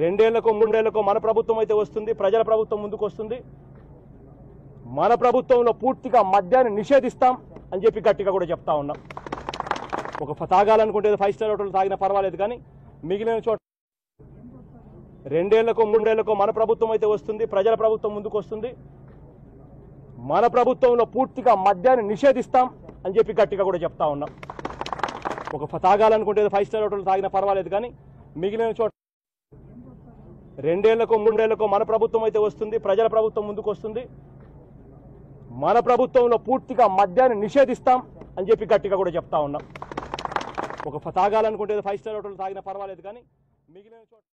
రెండేళ్ళకో మూడేళ్ళకో మన ప్రభుత్వం అయితే వస్తుంది ప్రజల ప్రభుత్వం ముందుకు వస్తుంది. మన ప్రభుత్వంలో పూర్తిగా మద్యాన్ని నిషేధిస్తాం అని చెప్పి గట్టిగా కూడా చెప్తా ఉన్నాం. ఒక తాగాలనుకుంటే ఫైవ్ స్టార్ హోటల్ తాగినా పర్వాలేదు కానీ మిగిలిన చోట రెండేళ్ళకో మూడేళ్ళకో మన ప్రభుత్వం అయితే వస్తుంది ప్రజల ప్రభుత్వం ముందుకు వస్తుంది. మన ప్రభుత్వంలో పూర్తిగా మద్యాన్ని నిషేధిస్తాం అని చెప్పి గట్టిగా కూడా చెప్తా ఉన్నాం. ఒక తాగాలనుకుంటే ఫైవ్ స్టార్ హోటల్ తాగినా పర్వాలేదు కానీ మిగిలిన చోట రెండేళ్ళకో మూడేళ్ళకో మన ప్రభుత్వం అయితే వస్తుంది ప్రజల ప్రభుత్వం ముందుకు వస్తుంది. మన ప్రభుత్వంలో పూర్తిగా మద్యాన్ని నిషేధిస్తాం అని చెప్పి గట్టిగా కూడా చెప్తా ఉన్నాం. ఒక తాగాలనుకుంటే ఫైవ్ స్టార్ హోటల్ తాగినా పర్వాలేదు కానీ మిగిలిన చోట